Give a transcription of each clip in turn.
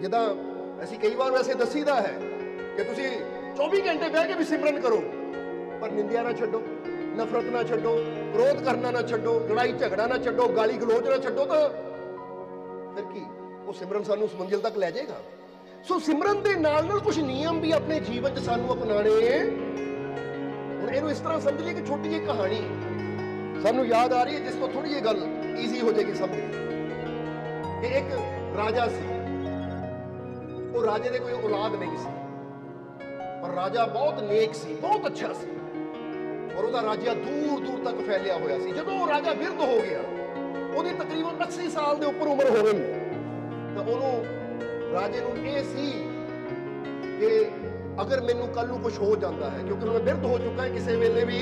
ਜਿੱਦਾਂ ਅਸੀਂ ਕਈ ਵਾਰ ਵੈਸੇ ਦੱਸੀਦਾ ਹੈ ਕਿ ਤੁਸੀਂ 24 ਘੰਟੇ ਬਹਿ ਕੇ ਵੀ ਸਿਮਰਨ ਕਰੋ, ਪਰ ਨਿੰਦਿਆ ਨਾ ਛੱਡੋ, ਨਫ਼ਰਤ ਨਾ ਛੱਡੋ ਕ੍ਰੋਧ ਕਰਨਾ ਨਾ ਛੱਡੋ, ਲੜਾਈ ਝਗੜਾ ਨਾ ਛੱਡੋ, ਗਾਲੀ ਗਲੋਚ ਨਾ ਛੱਡੋ ਤਾਂ ਫਿਰ ਕੀ? ਉਹ ਸਿਮਰਨ ਸਾਨੂੰ ਉਸ ਮੰਜ਼ਿਲ ਤੱਕ ਲੈ ਜਾਏਗਾ। ਸੋ ਸਿਮਰਨ ਦੇ ਨਾਲ ਨਾਲ ਕੁਝ ਨਿਯਮ ਵੀ ਆਪਣੇ ਜੀਵਨ 'ਚ ਸਾਨੂੰ ਅਪਣਾਣੇ ਹੁਣ ਇਹਨੂੰ ਇਸ ਤਰ੍ਹਾਂ ਸਮਝ ਲਈਏ ਕਿ ਛੋਟੀ ਜਿਹੀ ਕਹਾਣੀ ਸਾਨੂੰ ਯਾਦ ਆ ਰਹੀ ਹੈ, ਜਿਸ ਤੋਂ ਥੋੜੀ ਜਿਹੀ ਗੱਲ ਈਜ਼ੀ ਹੋ ਜਾਏਗੀ ਸਮਝਣੀ ਕਿ ਇੱਕ ਰਾਜਾ ਸੀ। ਉਹ ਰਾਜੇ ਦੇ ਕੋਈ ਔਲਾਦ ਨਹੀਂ ਸੀ। ਪਰ ਰਾਜਾ ਬਹੁਤ ਨੇਕ ਸੀ, ਬਹੁਤ ਅੱਛਾ ਸੀ। ਔਰ ਉਹਦਾ ਰਾਜਿਆ ਦੂਰ ਦੂਰ ਤੱਕ ਫੈਲਿਆ ਹੋਇਆ ਸੀ। ਜਦੋਂ ਉਹ ਰਾਜਾ ਬਿਰਧ ਹੋ ਗਿਆ, ਉਹਦੀ ਤਕਰੀਬਨ 80 ਸਾਲ ਦੇ ਉੱਪਰ ਉਮਰ ਹੋ ਗਈ ਤਾਂ ਉਹਨੂੰ ਰਾਜੇ ਨੂੰ ਇਹ ਸੀ ਕਿ ਅਗਰ ਮੈਨੂੰ ਕੱਲ ਨੂੰ ਕੁਝ ਹੋ ਜਾਂਦਾ ਹੈ, ਕਿਉਂਕਿ ਮੈਂ ਬਿਰਧ ਹੋ ਚੁੱਕਾ ਹੈ, ਕਿਸੇ ਵੇਲੇ ਵੀ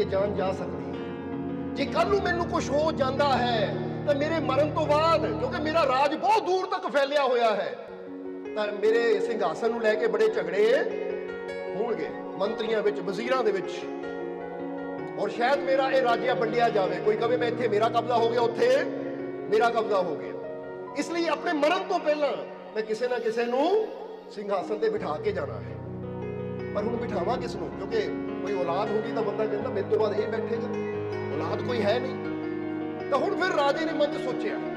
ਇਹ ਜਾਨ ਜਾ ਸਕਦੀ ਹੈ। ਜੇ ਕੱਲ ਨੂੰ ਮੈਨੂੰ ਕੁਝ ਹੋ ਜਾਂਦਾ ਹੈ, ਤਾਂ ਮੇਰੇ ਮਰਨ ਤੋਂ ਬਾਅਦ, ਕਿਉਂਕਿ ਮੇਰਾ ਰਾਜ ਬਹੁਤ ਦੂਰ ਤੱਕ ਫੈਲਿਆ ਹੋਇਆ ਹੈ ਤਾਂ ਮੇਰੇ ਸਿੰਘਾਸਨ ਨੂੰ ਲੈ ਕੇ ਬੜੇ ਝਗੜੇ ਹੋਣਗੇ, ਮੰਤਰੀਆਂ ਵਿੱਚ, ਵਜ਼ੀਰਾਂ ਦੇ ਵਿੱਚ। ਔਰ ਸ਼ਾਇਦ ਮੇਰਾ ਇਹ ਰਾਜਿਆ ਵੰਡਿਆ ਜਾਵੇ। ਕੋਈ ਕਵੇ ਮੈਂ ਇੱਥੇ ਮੇਰਾ ਕਬਜ਼ਾ ਹੋ ਗਿਆ, ਉੱਥੇ ਮੇਰਾ ਕਬਜ਼ਾ ਹੋ ਗਿਆ। ਇਸ ਲਈ ਆਪਣੇ ਮਰਨ ਤੋਂ ਪਹਿਲਾਂ ਮੈਂ ਕਿਸੇ ਨਾ ਕਿਸੇ ਨੂੰ ਸਿੰਘਾਸਨ ਤੇ ਬਿਠਾ ਕੇ ਜਾਣਾ ਹੈ। ਪਰ ਹੁਣ ਬਿਠਾਵਾਂ ਕਿਸ ਨੂੰ? ਕਿਉਂਕਿ ਕੋਈ ਔਲਾਦ ਹੁੰਦੀ ਤਾਂ ਬੰਦਾ ਕਹਿੰਦਾ, ਮੇਰੇ ਤੋਂ ਬਾਅਦ ਇਹ ਬੈਠੇਗਾ। ਔਲਾਦ ਕੋਈ ਹੈ ਨਹੀਂ। ਤਾਂ ਹੁਣ ਫਿਰ ਰਾਜੇ ਨੇ ਮਨ 'ਚ ਸੋਚਿਆ।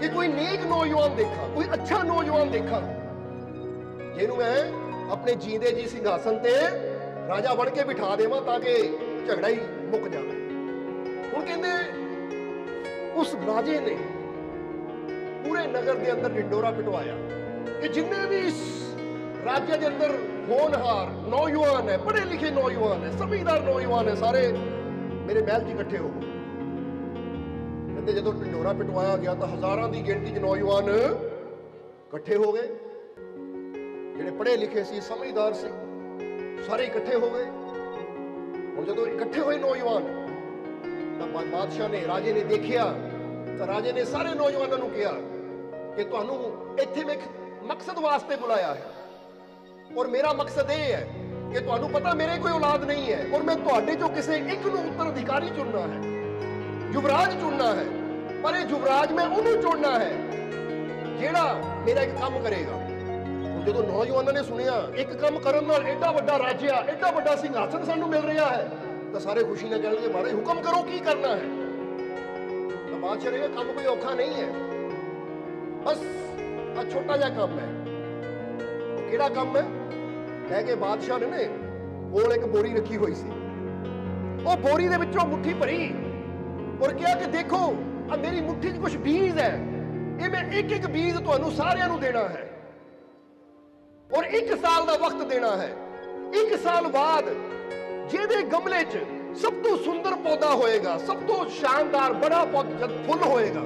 ਕਿ ਕੋਈ ਨੇਕ ਨੌਜਵਾਨ ਦੇਖਾਂ, ਕੋਈ ਅੱਛਾ ਨੌਜਵਾਨ ਦੇਖਾਂ, ਜਿਹਨੂੰ ਮੈਂ ਆਪਣੇ ਜੀਂਦੇ ਜੀ ਸਿੰਘਾਸਨ ਤੇ ਰਾਜਾ ਬਣ ਕੇ ਬਿਠਾ ਦੇਵਾਂ ਤਾਂ ਕਿ ਝਗੜਾ ਹੀ ਮੁੱਕ ਜਾਵੇ। ਹੁਣ ਕਹਿੰਦੇ, ਉਸ ਰਾਜੇ ਨੇ ਪੂਰੇ ਨਗਰ ਦੇ ਅੰਦਰ ਢਿੰਡੋਰਾ ਪਿਟਵਾਇਆ ਕਿ ਜਿੰਨੇ ਵੀ ਇਸ ਰਾਜ੍य ਦੇ ਅੰਦਰ ਹੋਣਹਾਰ ਨੌਜਵਾਨ ਹੈ, ਪੜ੍ਹੇ ਲਿਖੇ ਨੌਜਵਾਨ ਹੈ, ਸਮਝਦਾਰ ਨੌਜਵਾਨ ਹੈ, ਸਾਰੇ ਮੇਰੇ ਮਹਿਲ 'ਚ ਇਕੱਠੇ ਹੋ ਕਹਿੰਦੇ ਜਦੋਂ ਢਿੰਡੋਰਾ ਪਿਟਵਾਇਆ ਗਿਆ ਤਾਂ ਹਜ਼ਾਰਾਂ ਦੀ ਗਿਣਤੀ 'ਚ ਨੌਜਵਾਨ ਇਕੱਠੇ ਹੋ ਗਏ। ਜਿਹੜੇ ਪੜ੍ਹੇ ਲਿਖੇ ਸੀ, ਸਮਝਦਾਰ ਸੀ, ਸਾਰੇ ਇਕੱਠੇ ਹੋ ਗਏ। ਹੁਣ ਜਦੋਂ ਇਕੱਠੇ ਹੋਏ ਨੌਜਵਾਨ, ਤਾਂ ਬਾ- ਬਾਦਸ਼ਾਹ ਨੇ, ਰਾਜੇ ਨੇ ਦੇਖਿਆ, ਤਾਂ ਰਾਜੇ ਨੇ ਸਾਰੇ ਨੌਜਵਾਨਾਂ ਨੂੰ ਕਿਹਾ ਕਿ ਤੁਹਾਨੂੰ ਇੱਥੇ ਮੈਂ ਮਕਸਦ ਵਾਸਤੇ ਬੁਲਾਇਆ ਹੈ। ਔਰ ਮੇਰਾ ਮਕਸਦ ਇਹ ਹੈ ਕਿ ਤੁਹਾਨੂੰ ਪਤਾ ਮੇਰੇ ਕੋਈ ਔਲਾਦ ਨਹੀਂ ਹੈ, ਔਰ ਮੈਂ ਤੁਹਾਡੇ ਚੋਂ ਕਿਸੇ ਇੱਕ ਨੂੰ ਉੱਤਰ ਅਧਿਕਾਰੀ ਚੁਣਨਾ ਹੈ ਯੁਵਰਾਜ ਚੁਣਨਾ ਹੈ ਪਰ ਇਹ ਯੁਵਰਾਜ ਮੈਂ ਉਹਨੂੰ ਚੁਣਨਾ ਹੈ ਜਿਹੜਾ ਮੇਰਾ ਇੱਕ ਕੰਮ ਕਰੇਗਾ ਹੁਣ ਜਦੋਂ ਨੌਜਵਾਨਾਂ ਨੇ ਸੁਣਿਆ ਇੱਕ ਕੰਮ ਕਰਨ ਨਾਲ ਐਡਾ ਵੱਡਾ ਰਾਜਿਆ ਐਡਾ ਵੱਡਾ ਸਿੰਘਾਸਨ ਸਾਨੂੰ ਮਿਲ ਰਿਹਾ ਹੈ ਤਾਂ ਸਾਰੇ ਖੁਸ਼ੀ ਨਾਲ ਕਹਿਣਗੇ ਮਹਾਰਾਜ ਹੁਕਮ ਕਰੋ ਕੀ ਕਰਨਾ ਹੈ ਤਾਂ ਬਾਦਸ਼ਾਹ ਨੇ ਕਿਹਾ ਕੰਮ ਕੋਈ ਔਖਾ ਨਹੀਂ ਹੈ ਬਸ ਆ ਛੋਟਾ ਜਿਹਾ ਕੰਮ ਹੈ ਉਹ ਕਿਹੜਾ ਕੰਮ ਹੈ ਕਹਿ ਕੇ ਬਾਦਸ਼ਾਹ ਨੇ ਨੇ ਕੋਲ ਇੱਕ ਬੋਰੀ ਰੱਖੀ ਹੋਈ ਸੀ ਉਹ ਬੋਰੀ ਦੇ ਵਿੱਚੋਂ ਮੁੱਠੀ ਭਰੀ ਔਰ ਕਿਹਾ ਕਿ ਦੇਖੋ ਆ ਮੇਰੀ ਮੁੱਠੀ 'ਚ ਕੁਝ ਬੀਜ ਹੈ। ਇਹ ਮੈਂ ਇੱਕ ਇੱਕ ਬੀਜ ਤੁਹਾਨੂੰ ਸਾਰਿਆਂ ਨੂੰ ਦੇਣਾ ਹੈ। ਔਰ ਇੱਕ ਸਾਲ ਦਾ ਵਕਤ ਦੇਣਾ ਹੈ। ਇੱਕ ਸਾਲ ਬਾਅਦ ਜਿਹਦੇ ਗਮਲੇ 'ਚ ਸਭ ਤੋਂ ਸੁੰਦਰ ਪੌਦਾ ਹੋਏਗਾ, ਸਭ ਤੋਂ ਸ਼ਾਨਦਾਰ ਬੜਾ ਪੌਦਾ ਫੁੱਲ ਹੋਏਗਾ।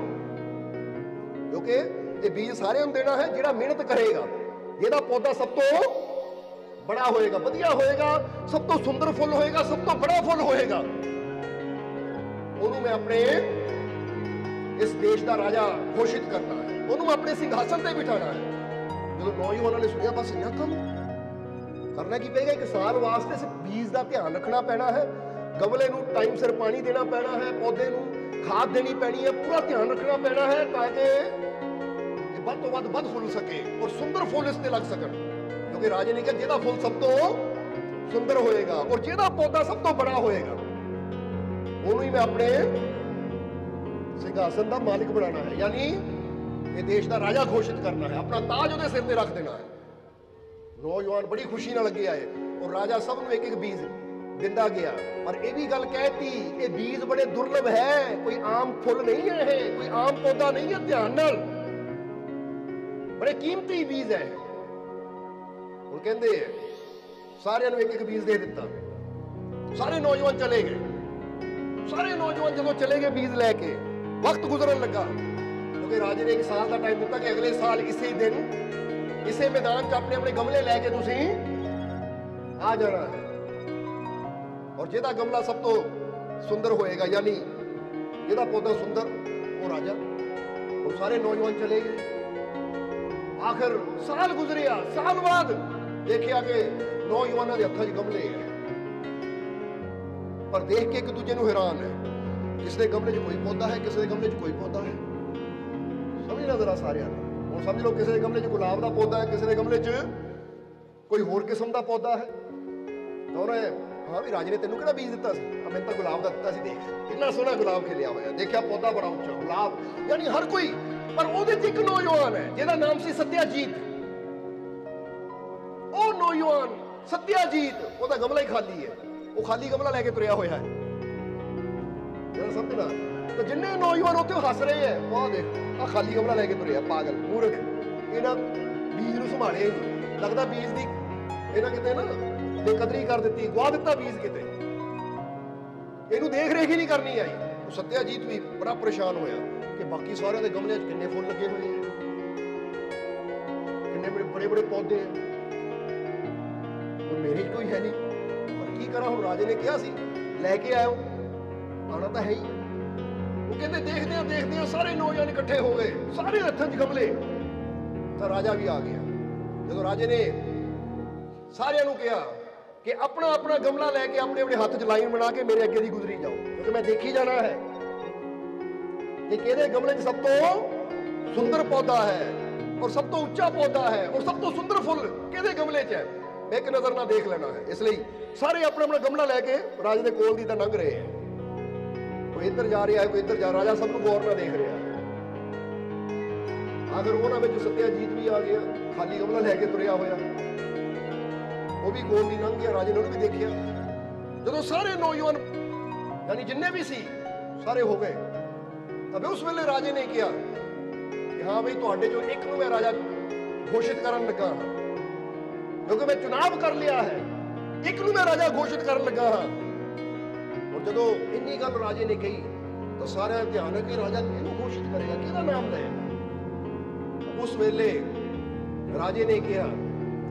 ਕਿਉਂਕਿ ਇਹ ਬੀਜ ਸਾਰਿਆਂ ਨੂੰ ਦੇਣਾ ਹੈ, ਜਿਹੜਾ ਮਿਹਨਤ ਕਰੇਗਾ। ਜਿਹਦਾ ਪੌਦਾ ਸਭ ਤੋਂ ਬੜਾ ਹੋਏਗਾ, ਵਧੀਆ ਹੋਏਗਾ, ਸਭ ਤੋਂ ਸੁੰਦਰ ਫੁੱਲ ਹੋਏਗਾ, ਸਭ ਤੋਂ ਬੜਾ ਫੁੱਲ ਹੋਏਗਾ। ਉਹਨੂੰ ਮੈਂ ਆਪਣੇ ਇਸ ਦੇਸ਼ ਦਾ ਰਾਜਾ ਘੋਸ਼ਿਤ ਕਰਨਾ ਹੈ। ਉਹਨੂੰ ਆਪਣੇ ਸਿੰਘਾਸਨ ਤੇ ਬਿਠਾਣਾ ਹੈ। ਜਦੋਂ ਨੌਜਵਾਨਾਂ ਨੇ ਸੁਣਿਆ ਬਸ ਇੰਨਾ ਕੰਮ। ਕਰਨਾ ਕੀ ਪਏਗਾ? ਇੱਕ ਸਾਲ ਵਾਸਤੇ ਇਸ ਬੀਜ ਦਾ ਧਿਆਨ ਰੱਖਣਾ ਪੈਣਾ ਹੈ। ਗਮਲੇ ਨੂੰ ਟਾਈਮ ਸਿਰ ਪਾਣੀ ਦੇਣਾ ਪੈਣਾ ਹੈ। ਪੌਦੇ ਨੂੰ ਖਾਦ ਦੇਣੀ ਪੈਣੀ ਹੈ। ਪੂਰਾ ਧਿਆਨ ਰੱਖਣਾ ਪੈਣਾ ਹੈ ਤਾਂ ਕਿ ਇਹ ਵੱਧ ਤੋਂ ਵੱਧ ਵੱਧ ਫੁੱਲ ਸਕੇ ਔਰ ਸੁੰਦਰ ਫੁੱਲ ਇਸ ਤੇ ਲੱਗ ਸਕਣ। ਕਿਉਂਕਿ ਰਾਜੇ ਨੇ ਕਿਹਾ, ਜਿਹਦਾ ਫੁੱਲ ਸਭ ਤੋਂ ਸੁੰਦਰ ਹੋਏਗਾ ਔਰ ਜਿਹਦਾ ਪੌਦਾ ਸਭ ਤੋਂ ਬੜਾ ਹੋਏਗਾ ਉਹਨੂੰ ਹੀ ਮੈਂ ਆਪਣੇ ਸਿੰਘਾਸਨ ਦਾ ਮਾਲਕ ਬਣਾਉਣਾ ਹੈ। ਯਾਨੀ ਇਹ ਦੇਸ਼ ਦਾ ਰਾਜਾ ਘੋਸ਼ਿਤ ਕਰਨਾ ਹੈ। ਆਪਣਾ ਤਾਜ ਉਹਦੇ ਸਿਰ ਤੇ ਰੱਖ ਦੇਣਾ ਹੈ। ਨੌਜਵਾਨ ਬੜੀ ਖੁਸ਼ੀ ਨਾਲ ਅੱਗੇ ਆਏ ਔਰ ਰਾਜਾ ਸਭ ਨੂੰ ਇੱਕ ਇੱਕ ਬੀਜ ਦਿੰਦਾ ਗਿਆ। ਪਰ ਇਹ ਵੀ ਗੱਲ ਕਹਿਤੀ, ਇਹ ਬੀਜ ਬੜੇ ਦੁਰਲਭ ਹੈ। ਕੋਈ ਆਮ ਫੁੱਲ ਨਹੀਂ ਹੈ ਇਹ। ਕੋਈ ਆਮ ਪੌਦਾ ਨਹੀਂ ਹੈ ਧਿਆਨ ਨਾਲ। ਬੜੇ ਕੀਮਤੀ ਬੀਜ ਹੈ। ਹੁਣ ਕਹਿੰਦੇ ਸਾਰਿਆਂ ਨੂੰ ਇੱਕ ਇੱਕ ਬੀਜ ਦੇ ਦਿੱਤਾ। ਸਾਰੇ ਨੌਜਵਾਨ ਚਲੇ ਗਏ। ਸਾਰੇ ਨੌਜਵਾਨ ਜਦੋਂ ਚਲੇ ਗਏ ਬੀਜ ਲੈ ਕੇ, ਵਕਤ ਗੁਜ਼ਰਨ ਲੱਗਾ। ਕਿਉਂਕਿ ਰਾਜੇ ਨੇ ਇੱਕ ਸਾਲ ਦਾ ਟਾਈਮ ਦਿੱਤਾ ਕਿ ਅਗਲੇ ਸਾਲ ਇਸੇ ਦਿਨ, ਇਸੇ ਮੈਦਾਨ 'ਚ ਆਪਣੇ ਆਪਣੇ ਗਮਲੇ ਲੈ ਕੇ ਤੁਸੀਂ ਆ ਜਾਣਾ ਹੈ। ਔਰ ਜਿਹਦਾ ਗਮਲਾ ਸਭ ਤੋਂ ਸੁੰਦਰ ਹੋਏਗਾ, ਯਾਨੀ ਜਿਹਦਾ ਪੌਦਾ ਸੁੰਦਰ, ਉਹ ਰਾਜਾ। ਉਹ ਸਾਰੇ ਨੌਜਵਾਨ ਚਲੇ ਗਏ। ਆਖਰ ਸਾਲ ਗੁਜ਼ਰਿਆ, ਸਾਲ ਬਾਅਦ ਦੇਖਿਆ ਕਿ ਨੌਜਵਾਨਾਂ ਦੇ ਹੱਥਾਂ 'ਚ ਗਮਲੇ ਹੈ ਪਰ ਦੇਖ ਕੇ ਇੱਕ ਦੂਜੇ ਨੂੰ ਹੈਰਾਨ ਹੈ। ਕਿਸੇ ਦੇ ਗਮਲੇ 'ਚ ਕੋਈ ਪੌਦਾ ਹੈ, ਕਿਸੇ ਦੇ ਗਮਲੇ 'ਚ ਕੋਈ ਪੌਦਾ ਹੈ। ਸਮਝ ਨਾ ਜ਼ਰਾ ਸਾਰਿਆਂ ਨੂੰ। ਹੁਣ ਸਮਝ ਲਓ ਕਿਸੇ ਦੇ ਗਮਲੇ 'ਚ ਗੁਲਾਬ ਦਾ ਪੌਦਾ ਹੈ, ਕਿਸੇ ਦੇ ਗਮਲੇ 'ਚ ਕੋਈ ਹੋਰ ਕਿਸਮ ਦਾ ਪੌਦਾ ਹੈ। ਤਾਂ ਹਾਂ ਵੀ ਰਾਜ ਨੇ ਤੈਨੂੰ ਕਿਹੜਾ ਬੀਜ ਦਿੱਤਾ ਸੀ? ਆ ਮੈਨੂੰ ਤਾਂ ਗੁਲਾਬ ਦਾ ਦਿੱਤਾ ਸੀ, ਦੇਖ। ਕਿੰਨਾ ਸੋਹਣਾ ਗੁਲਾਬ ਖਿਲਿਆ ਹੋਇਆ। ਦੇਖਿਆ ਪੌਦਾ ਬੜਾ ਉੱਚਾ, ਗੁਲਾਬ। ਯਾਨੀ ਹਰ ਕੋਈ, ਪਰ ਉਹਦੇ 'ਚ ਇੱਕ ਨੌਜਵਾਨ ਹੈ, ਜਿਹਦਾ ਨਾਮ ਸੀ ਸਤਿਆਜੀਤ। ਉਹ ਨੌਜਵਾਨ ਸਤਿਆਜੀਤ, ਉਹਦਾ ਗਮਲਾ ਹੀ ਖਾਲੀ ਹੈ। ਉਹ ਖਾਲੀ ਗਮਲਾ ਲੈ ਕੇ ਤੁਰਿਆ ਹੋਇਆ ਹੈ। ਜਿਹੜਾ ਸਮਝਦਾ ਤਾਂ ਜਿੰਨੇ ਨੌਜਵਾਨ ਉੱਥੇ ਹੱਸ ਰਹੇ ਐ ਉਹ ਦੇਖ ਆ ਖਾਲੀ ਗਮਲਾ ਲੈ ਕੇ ਤੁਰਿਆ, ਪਾਗਲ, ਮੂਰਖ। ਇਹਨਾਂ ਬੀਜ ਨੂੰ ਸੰਭਾਲਿਆ ਨਹੀਂ। ਲੱਗਦਾ ਬੀਜ ਦੀ ਇਹਨਾਂ ਕਿਤੇ ਨਾ ਬੇਕਦਰੀ ਕਰ ਦਿੱਤੀ ਗਵਾ ਦਿੱਤਾ ਬੀਜ ਕਿਤੇ। ਇਹਨੂੰ ਦੇਖ ਰੇਖ ਹੀ ਨਹੀਂ ਕਰਨੀ ਆਈ। ਉਹ ਸਤਿਆਜੀਤ ਵੀ ਬੜਾ ਪਰੇਸ਼ਾਨ ਹੋਇਆ ਕਿ ਬਾਕੀ ਸਾਰਿਆਂ ਦੇ ਗਮਲਿਆਂ 'ਚ ਕਿੰਨੇ ਫੁੱਲ ਲੱਗੇ ਹੋਏ ਆ। ਕਿੰਨੇ ਬੜੇ ਬੜੇ ਪੌਦੇ ਆ। ਉਹ ਮੇਰੇ 'ਚ ਕੋਈ ਹੈ ਨਹੀਂ। ਕੀ ਕਰਾਂ? ਹੁਣ ਰਾਜੇ ਨੇ ਕਿਹਾ ਸੀ, ਲੈ ਕੇ ਆਇਓ। ਆਣਾ ਤਾਂ ਹੈ ਹੀ। ਉਹ ਕਹਿੰਦੇ, ਦੇਖਦੇ ਆ ਦੇਖਦੇ ਆ ਸਾਰੇ ਨੌਜਵਾਨ ਇਕੱਠੇ ਹੋ ਗਏ, ਸਾਰੇ ਹੱਥਾਂ 'ਚ ਗਮਲੇ। ਤਾਂ ਰਾਜਾ ਵੀ ਆ ਗਿਆ। ਜਦੋਂ ਰਾਜੇ ਨੇ ਸਾਰਿਆਂ ਨੂੰ ਕਿਹਾ ਕਿ ਆਪਣਾ ਆਪਣਾ ਗਮਲਾ ਲੈ ਕੇ ਆਪਣੇ ਆਪਣੇ ਹੱਥ 'ਚ ਲਾਈਨ ਬਣਾ ਕੇ ਮੇਰੇ ਅੱਗੇ ਦੀ ਗੁਜ਼ਰੀ ਜਾਓ, ਕਿਉਂਕਿ ਮੈਂ ਦੇਖੀ ਜਾਣਾ ਹੈ। ਕਿ ਕਿਹਦੇ ਗਮਲੇ 'ਚ ਸਭ ਤੋਂ ਸੁੰਦਰ ਪੌਦਾ ਹੈ ਔਰ ਸਭ ਤੋਂ ਉੱਚਾ ਪੌਦਾ ਹੈ ਔਰ ਸਭ ਤੋਂ ਸੁੰਦਰ ਫੁੱਲ ਕਿਹਦੇ ਗਮਲੇ 'ਚ ਹੈ? ਮੈਂ ਇੱਕ ਨਜ਼ਰ ਨਾਲ ਦੇਖ ਲੈਣਾ ਹੈ। ਇਸ ਲਈ ਸਾਰੇ ਆਪਣਾ ਆਪਣਾ ਗਮਲਾ ਲੈ ਕੇ ਰਾਜੇ ਦੇ ਕੋਲ ਦੀ ਤਾਂ ਲੰਘ ਰਹੇ ਹੈ। ਕੋਈ ਇੱਧਰ ਜਾ ਰਿਹਾ ਹੈ, ਕੋਈ ਇੱਧਰ ਜਾ ਰਾਜਾ ਸਭ ਨੂੰ ਗੌਰ ਨਾਲ ਦੇਖ ਰਿਹਾ ਅਗਰ ਉਹਨਾਂ ਵਿੱਚ ਸਤਿਆਜੀਤ ਵੀ ਆ ਗਿਆ, ਖਾਲੀ ਗਮਲਾ ਲੈ ਕੇ ਤੁਰਿਆ ਹੋਇਆ। ਉਹ ਵੀ ਕੋਲ ਦੀ ਲੰਘ ਗਿਆ, ਰਾਜੇ ਨੇ ਉਹਨੂੰ ਵੀ ਦੇਖਿਆ। ਜਦੋਂ ਸਾਰੇ ਨੌਜਵਾਨ, ਯਾਨੀ ਜਿੰਨੇ ਵੀ ਸੀ, ਸਾਰੇ ਹੋ ਗਏ ਤবে ਉਸ ਵੇਲੇ ਰਾਜੇ ਨੇ ਕਿਹਾ ਕਿ ਹਾਂ ਬਈ ਤੁਹਾਡੇ ਚੋਂ ਇੱਕ ਨੂੰ ਮੈਂ ਰਾਜਾ ਘੋਸ਼ਿਤ ਕਰਨ ਲੱਗਾ ਕਿਉਂਕਿ ਮੈਂ ਚੁਣਾਵ ਕਰ ਲਿਆ ਹੈ। ਇੱਕ ਨੂੰ ਮੈਂ ਰਾਜਾ ਘੋਸ਼ਿਤ ਕਰਨ ਲੱਗਾ ਹਾਂ। ਔਰ ਜਦੋਂ ਇੰਨੀ ਗੱਲ ਰਾਜੇ ਨੇ ਕਹੀ, ਤਾਂ ਸਾਰਿਆਂ ਦਾ ਧਿਆਨ ਹੈ ਕਿ ਰਾਜਾ ਕਿਹਨੂੰ ਘੋਸ਼ਿਤ ਕਰੇਗਾ, ਕਿਹਦਾ ਨਾਮ ਲਏਗਾ ਉਸ ਵੇਲੇ ਰਾਜੇ ਨੇ ਕਿਹਾ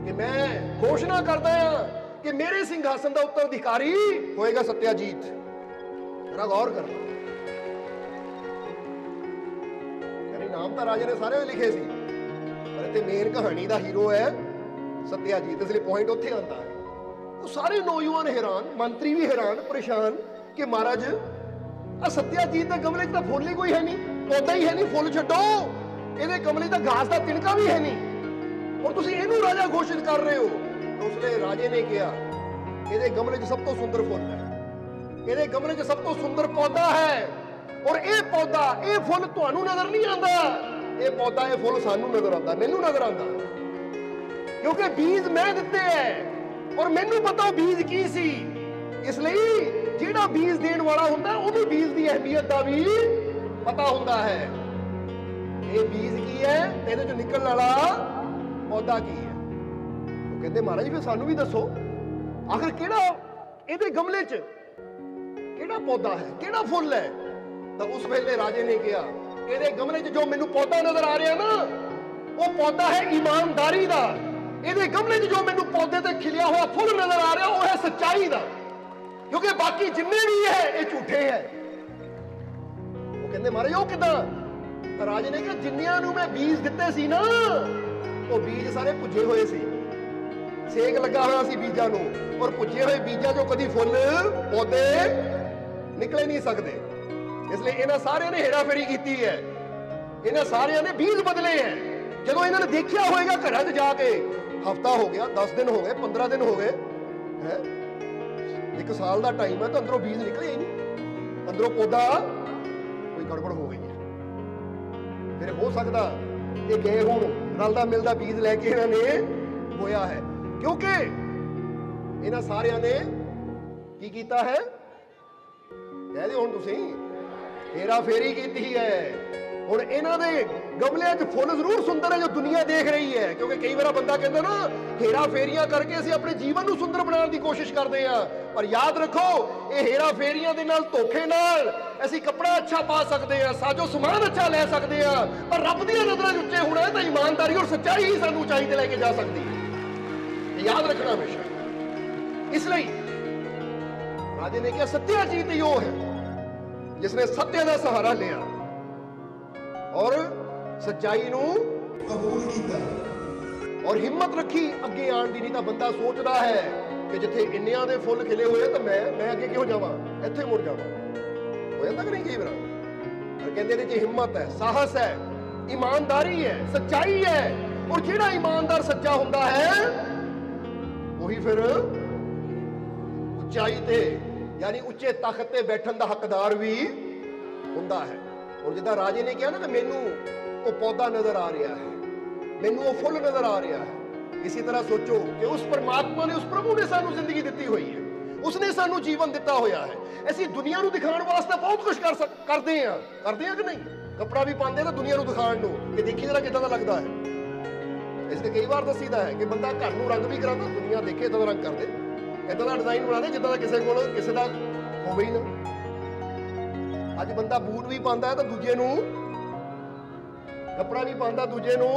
ਕਿ ਮੈਂ ਘੋਸ਼ਣਾ ਕਰਦਾ ਹਾਂ ਕਿ ਮੇਰੇ ਸਿੰਘਾਸਨ ਦਾ ਉੱਤਰਾਧਿਕਾਰੀ ਹੋਏਗਾ ਸਤਿਆਜੀਤ। ਜਰਾ ਗੌਰ ਕਰਨਾ ਯਾਨੀ ਨਾਮ ਤਾਂ ਰਾਜੇ ਨੇ ਸਾਰੇ ਹੀ ਲਿਖੇ ਸੀ, ਪਰ ਇੱਥੇ ਮੇਨ ਕਹਾਣੀ ਦਾ ਹੀਰੋ ਹੈ ਸਤਿਆਜੀਤ ਇਸ ਲਈ ਪੁਆਇੰਟ ਉੱਥੇ ਆਉਂਦਾ ਹੈ। ਉਹ ਸਾਰੇ ਨੌਜਵਾਨ ਹੈਰਾਨ, ਮੰਤਰੀ ਵੀ ਹੈਰਾਨ, ਪਰੇਸ਼ਾਨ ਕਿ ਮਹਾਰਾਜ ਆ ਸਤਿਆਜੀਤ ਦੇ ਗਮਲੇ 'ਚ ਤਾਂ ਫੁੱਲ ਹੀ ਕੋਈ ਹੈ ਨਹੀਂ ਪੌਦਾ ਹੀ ਹੈ ਨਹੀਂ, ਫੁੱਲ ਛੱਡੋ। ਇਹਦੇ ਗਮਲੇ 'ਚ ਤਾਂ ਘਾਸ ਦਾ ਤਿਣਕਾ ਵੀ ਹੈ ਨਹੀਂ। ਔਰ ਤੁਸੀਂ ਇਹਨੂੰ ਰਾਜਾ ਘੋਸ਼ਿਤ ਕਰ ਰਹੇ ਹੋ। ਤਾਂ ਉਸਲੇ ਰਾਜੇ ਨੇ ਕਿਹਾ, ਇਹਦੇ ਗਮਲੇ 'ਚ ਸਭ ਤੋਂ ਸੁੰਦਰ ਫੁੱਲ ਹੈ। ਇਹਦੇ ਗਮਲੇ 'ਚ ਸਭ ਤੋਂ ਸੁੰਦਰ ਪੌਦਾ ਹੈ। ਔਰ ਇਹ ਪੌਦਾ, ਇਹ ਫੁੱਲ ਤੁਹਾਨੂੰ ਨਜ਼ਰ ਨਹੀਂ ਆਉਂਦਾ। ਇਹ ਪੌਦਾ, ਇਹ ਫੁੱਲ ਸਾਨੂੰ ਨਜ਼ਰ ਆਉਂਦਾ, ਮੈਨੂੰ ਨਜ਼ਰ ਆਉਂਦਾ। ਕਿਉਂਕਿ ਬੀਜ ਮੈਂ ਦਿੱਤੇ ਐ। ਔਰ ਮੈਨੂੰ ਪਤਾ ਬੀਜ ਕੀ ਸੀ। ਇਸ ਲਈ ਜਿਹੜਾ ਬੀਜ ਦੇਣ ਵਾਲਾ ਹੁੰਦਾ ਉਹਨੂੰ ਬੀਜ ਦੀ ਅਹਿਮੀਅਤ ਦਾ ਵੀ ਪਤਾ ਹੁੰਦਾ ਹੈ। ਇਹ ਬੀਜ ਕੀ ਹੈ ਤੇ ਇਹਦੇ ਚੋਂ ਨਿਕਲਣ ਵਾਲਾ ਪੌਦਾ ਕੀ ਹੈ ਉਹ ਕਹਿੰਦੇ, ਮਹਾਰਾਜ, ਫਿਰ ਸਾਨੂੰ ਵੀ ਦੱਸੋ। ਆਖਰ ਕਿਹੜਾ ਇਹਦੇ ਗਮਲੇ 'ਚ ਕਿਹੜਾ ਪੌਦਾ ਹੈ? ਕਿਹੜਾ ਫੁੱਲ ਹੈ? ਤਾਂ ਉਸ ਵੇਲੇ ਰਾਜੇ ਨੇ ਕਿਹਾ, ਇਹਦੇ ਗਮਲੇ 'ਚ ਜੋ ਮੈਨੂੰ ਪੌਦਾ ਨਜ਼ਰ ਆ ਰਿਹਾ ਨਾ, ਉਹ ਪੌਦਾ ਹੈ ਇਮਾਨਦਾਰੀ ਦਾ। ਇਹਦੇ ਗਮਲੇ 'ਚ ਜੋ ਮੈਨੂੰ ਪੌਦੇ ਤੇ ਖਿਲਿਆ ਹੋਇਆ ਫੁੱਲ ਨਜ਼ਰ ਆ ਰਿਹਾ, ਉਹ ਹੈ ਸੱਚਾਈ ਦਾ। ਕਿਉਂਕਿ ਬਾਕੀ ਜਿੰਨੇ ਵੀ ਹੈ, ਇਹ ਝੂਠੇ ਹੈ। ਉਹ ਕਹਿੰਦੇ ਮਹਾਰਾਜ ਉਹ ਕਿਦਾਂ? ਤਾਂ ਰਾਜੇ ਨੇ ਕਿਹਾ, ਜਿੰਨਿਆਂ ਨੂੰ ਮੈਂ ਬੀਜ ਦਿੱਤੇ ਸੀ ਨਾ, ਉਹ ਬੀਜ ਸਾਰੇ ਪੁੱਜੇ ਹੋਏ ਸੀ। ਸੇਕ ਲੱਗਾ ਹੋਇਆ ਸੀ ਬੀਜਾਂ ਨੂੰ, ਔਰ ਪੁੱਜੇ ਹੋਏ ਬੀਜਾਂ 'ਚੋਂ ਕਦੀ ਫੁੱਲ, ਪੌਦੇ ਨਿਕਲੇ ਨਹੀਂ ਸਕਦੇ। ਇਸ ਲਈ ਇਹਨਾਂ ਸਾਰਿਆਂ ਨੇ ਹੇਰਾਫੇਰੀ ਕੀਤੀ ਹੈ। ਇਹਨਾਂ ਸਾਰਿਆਂ ਨੇ ਬੀਜ ਬਦਲੇ ਹੈ। ਜਦੋਂ ਇਹਨਾਂ ਨੇ ਦੇਖਿਆ ਹੋਵੇਗਾ ਘਰਾਂ 'ਚ ਜਾ ਕੇ ਹਫਤਾ ਹੋ ਗਿਆ 10 ਦਿਨ ਹੋ ਗਏ 15 ਦਿਨ ਹੋ ਗਏ, ਹੈ? ਇੱਕ ਸਾਲ ਦਾ ਟਾਈਮ ਹੈ ਤਾਂ ਅੰਦਰੋਂ ਬੀਜ ਨਿਕਲੇ ਹੀ ਨਹੀਂ। ਅੰਦਰੋਂ ਪੌਦਾ ਕੋਈ ਗੜਬੜ ਹੋ ਗਈ ਹੈ। ਫਿਰ ਹੋ ਸਕਦਾ ਇਹ ਗਏ ਹੁਣ, ਰਲਦਾ ਮਿਲਦਾ ਬੀਜ ਲੈ ਕੇ ਇਹਨਾਂ ਨੇ ਹੋਇਆ ਹੈ। ਕਿਉਂਕਿ ਇਹਨਾਂ ਸਾਰਿਆਂ ਨੇ ਕੀ ਕੀਤਾ ਹੈ? ਕਹਿ ਦਿਓ ਹੁਣ ਤੁਸੀਂ, ਫੇਰਾ ਫੇਰੀ ਕੀਤੀ ਹੈ। ਹੁਣ ਇਹਨਾਂ ਦੇ ਗਮਲਿਆਂ 'ਚ ਫੁੱਲ ਜ਼ਰੂਰ ਸੁੰਦਰ ਹੈ ਜੋ ਦੁਨੀਆ ਦੇਖ ਰਹੀ ਹੈ। ਕਿਉਂਕਿ ਕਈ ਵਾਰ ਬੰਦਾ ਕਹਿੰਦਾ ਨਾ, ਹੇਰਾ ਫੇਰੀਆਂ ਕਰਕੇ ਅਸੀਂ ਆਪਣੇ ਜੀਵਨ ਨੂੰ ਸੁੰਦਰ ਬਣਾਉਣ ਦੀ ਕੋਸ਼ਿਸ਼ ਕਰਦੇ ਆ ਪਰ ਯਾਦ ਰੱਖੋ, ਇਹ ਹੇਰਾ ਫੇਰੀਆਂ ਦੇ ਨਾਲ ਧੋਖੇ ਨਾਲ ਅਸੀਂ ਕੱਪੜਾ ਅੱਛਾ ਪਾ ਸਕਦੇ ਆ ਸਾਜੋ ਸਮਾਨ ਅੱਛਾ ਲੈ ਸਕਦੇ ਆ ਪਰ ਰੱਬ ਦੀਆਂ ਨਜ਼ਰਾਂ 'ਚ ਉੱਚੇ ਹੋਣਾ ਤਾਂ ਇਮਾਨਦਾਰੀ ਔਰ ਸੱਚਾਈ ਹੀ ਸਾਨੂੰ ਉਚਾਈ ਤੇ ਲੈ ਕੇ ਜਾ ਸਕਦੀ ਹੈ। ਯਾਦ ਰੱਖਣਾ ਹਮੇਸ਼ਾ। ਇਸ ਲਈ ਰਾਜੇ ਨੇ ਕਿਹਾ, ਸਤਿਆਜੀਤ ਹੀ ਉਹ ਹੈ ਜਿਸ ਨੇ ਸੱਤਿਆ ਦਾ ਸਹਾਰਾ ਲਿਆ। ਔਰ ਸੱਚਾਈ ਨੂੰ ਕਬੂਲ ਕੀਤਾ। ਔਰ ਹਿੰਮਤ ਰੱਖੀ ਅੱਗੇ ਆਉਣ ਦੀ ਨਹੀਂ ਤਾਂ ਬੰਦਾ ਸੋਚਦਾ ਹੈ ਕਿ ਜਿੱਥੇ ਇੰਨਿਆਂ ਦੇ ਫੁੱਲ ਖਿਲੇ ਹੋਏ ਤਾਂ ਮੈਂ ਮੈਂ ਅੱਗੇ ਕਿਉਂ ਜਾਵਾਂ? ਇੱਥੇ ਮੁੜ ਜਾਵਾਂ। ਹੋ ਜਾਂਦਾ ਕਿ ਨਹੀਂ ਕਈ ਵਾਰ? ਪਰ ਕਹਿੰਦੇ ਨੇ ਜੇ ਹਿੰਮਤ ਹੈ, ਸਾਹਸ ਹੈ, ਇਮਾਨਦਾਰੀ ਹੈ, ਸੱਚਾਈ ਹੈ, ਔਰ ਜਿਹੜਾ ਇਮਾਨਦਾਰ ਸੱਚਾ ਹੁੰਦਾ ਹੈ, ਉਹੀ ਫਿਰ ਉਚਾਈ ਤੇ, ਯਾਨੀ ਉੱਚੇ ਤਖਤ ਤੇ ਬੈਠਣ ਦਾ ਹੱਕਦਾਰ ਵੀ ਹੁੰਦਾ ਹੈ। ਹੁਣ ਜਿੱਦਾਂ ਰਾਜੇ ਨੇ ਕਿਹਾ ਨਾ ਕਿ ਮੈਨੂੰ ਉਹ ਪੌਦਾ ਨਜ਼ਰ ਆ ਰਿਹਾ ਹੈ, ਮੈਨੂੰ ਉਹ ਫੁੱਲ ਨਜ਼ਰ ਆ ਰਿਹਾ ਹੈ। ਇਸੇ ਤਰ੍ਹਾਂ ਸੋਚੋ ਕਿ ਉਸ ਪਰਮਾਤਮਾ ਨੇ ਉਸ ਪ੍ਰਭੂ ਨੇ ਸਾਨੂੰ ਜ਼ਿੰਦਗੀ ਦਿੱਤੀ ਹੋਈ ਹੈ। ਉਸਨੇ ਸਾਨੂੰ ਜੀਵਨ ਦਿੱਤਾ ਹੋਇਆ ਹੈ। ਅਸੀਂ ਦੁਨੀਆ ਨੂੰ ਦਿਖਾਉਣ ਵਾਸਤੇ ਬਹੁਤ ਕੁਝ ਕਰ ਸਕ, ਕਰਦੇ ਹਾਂ। ਕਰਦੇ ਹਾਂ ਕਿ ਨਹੀਂ? ਕੱਪੜਾ ਵੀ ਪਾਉਂਦੇ ਤਾਂ ਦੁਨੀਆ ਨੂੰ ਦਿਖਾਉਣ ਨੂੰ। ਕਿ ਦੇਖੀ ਜਰਾ ਕਿਦਾਂ ਦਾ ਲੱਗਦਾ ਹੈ। ਇਸ ਤੇ ਕਈ ਵਾਰ ਦੱਸੀਦਾ ਹੈ ਕਿ ਬੰਦਾ ਘਰ ਨੂੰ ਰੰਗ ਵੀ ਕਰਾਉਂਦਾ, ਦੁਨੀਆ ਦੇਖੇ ਇਦਾਂ ਦਾ ਰੰਗ ਕਰਦੇ। ਇਦਾਂ ਦਾ ਡਿਜ਼ਾਈਨ ਬਣਾਉਂਦੇ ਜਿੱਦਾਂ ਦਾ ਕਿਸੇ ਕੋਲ, ਕਿਸੇ ਦਾ ਹੋਵੇ ਹੀ ਨਾ। ਅੱਜ ਬੰਦਾ ਬੂਟ ਵੀ ਪਾਉਂਦਾ ਹੈ ਤਾਂ ਦੂਜੇ ਨੂੰ ਕੱਪੜਾ ਵੀ ਪਾਉਂਦਾ ਦੂਜੇ ਨੂੰ।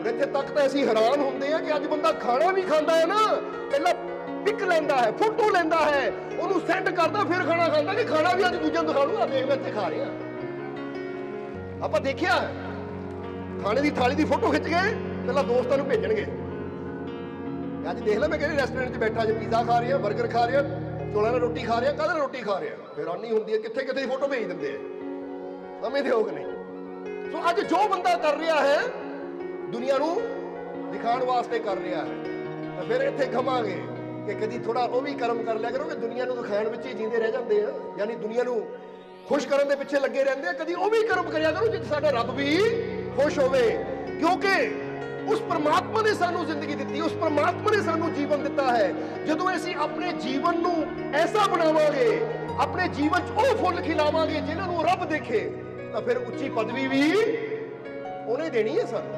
ਔਰ ਇੱਥੇ ਤੱਕ ਤਾਂ ਅਸੀਂ ਹੈਰਾਨ ਹੁੰਦੇ ਆ ਕਿ ਅੱਜ ਬੰਦਾ ਖਾਣਾ ਵੀ ਖਾਂਦਾ ਹੈ ਨਾ। ਪਹਿਲਾਂ ਪਿਕ ਲੈਂਦਾ ਹੈ, ਫੋਟੋ ਲੈਂਦਾ ਹੈ, ਉਹਨੂੰ ਸੈਂਡ ਕਰਦਾ, ਫਿਰ ਖਾਣਾ ਖਾਂਦਾ ਕਿ ਖਾਣਾ ਵੀ ਅੱਜ ਦੂਜਿਆਂ ਨੂੰ ਦਿਖਾਉਣਾ। ਦੇਖ ਮੈਂ ਇੱਥੇ ਖਾ ਰਿਹਾ। ਆਪਾਂ ਦੇਖਿਆ? ਖਾਣੇ ਦੀ ਥਾਲੀ ਦੀ ਫੋਟੋ ਖਿੱਚ ਕੇ ਪਹਿਲਾਂ ਦੋਸਤਾਂ ਨੂੰ ਭੇਜਣਗੇ। ਅੱਜ ਦੇਖ ਲੈ ਮੈਂ ਕਿਹੜੇ ਰੈਸਟੋਰੈਂਟ 'ਚ ਬੈਠਾ ਜੇ ਪੀਜ਼ਾ ਖਾ ਰਿਹਾ 버ਗਰ ਖਾ ਰਿਹਾ। ਚੋਲਾਂ ਨਾਲ ਰੋਟੀ ਖਾ ਰਿਹਾ, ਕਾਹਦੇ ਰੋਟੀ ਖਾ ਰਿਹਾ? ਹੈਰਾਨੀ ਹੁੰਦੀ ਹੈ, ਕਿੱਥੇ ਕਿੱਥੇ ਫੋਟੋ ਭੇਜ ਦਿੰਦੇ ਆ। ਸਮਝਦੇ ਹੋ ਕਿ ਨਹੀਂ ਸੋ ਅੱਜ ਜੋ ਬੰਦਾ ਕਰ ਰਿਹਾ ਹੈ, ਦੁਨੀਆ ਨੂੰ ਦਿਖਾਉਣ ਵਾਸਤੇ ਕਰ ਰਿਹਾ ਹੈ। ਤਾਂ ਫਿਰ ਇੱਥੇ ਖਮਾਂਗੇ ਕਿ ਕਦੀ ਥੋੜਾ ਉਹ ਵੀ ਕਰਮ ਕਰ ਲਿਆ ਕਰੋ ਕਿ ਦੁਨੀਆ ਨੂੰ ਦਿਖਾਉਣ ਵਿੱਚ ਹੀ ਜੀਂਦੇ ਰਹਿ ਜਾਂਦੇ ਆ। ਯਾਨੀ ਦੁਨੀਆ ਨੂੰ ਖੁਸ਼ ਕਰਨ ਦੇ ਪਿੱਛੇ ਲੱਗੇ ਰਹਿੰਦੇ ਆ। ਕਦੀ ਉਹ ਵੀ ਕਰਮ ਕਰਿਆ ਕਰੋ ਜਿੱਥੇ ਸਾਡਾ ਰੱਬ ਵੀ ਖੁਸ਼ ਹੋਵੇ। ਕਿਉਂਕਿ ਉਸ ਪਰਮਾਤਮਾ ਨੇ ਸਾਨੂੰ ਜ਼ਿੰਦਗੀ ਦਿੱਤੀ, ਉਸ ਪਰਮਾਤਮਾ ਨੇ ਸਾਨੂੰ ਜੀਵਨ ਦਿੱਤਾ ਹੈ। ਜਦੋਂ ਅਸੀਂ ਆਪਣੇ ਜੀਵਨ ਨੂੰ ਐਸਾ ਬਣਾਵਾਂਗੇ, ਆਪਣੇ ਜੀਵਨ 'ਚ ਉਹ ਫੁੱਲ ਖਿਲਾਵਾਂਗੇ ਜਿਨ੍ਹਾਂ ਨੂੰ ਰੱਬ ਦੇਖੇ, ਤਾਂ ਫਿਰ ਉੱਚੀ ਪਦਵੀ ਵੀ ਉਹਨੇ ਦੇਣੀ ਹੈ ਸਾਨੂੰ।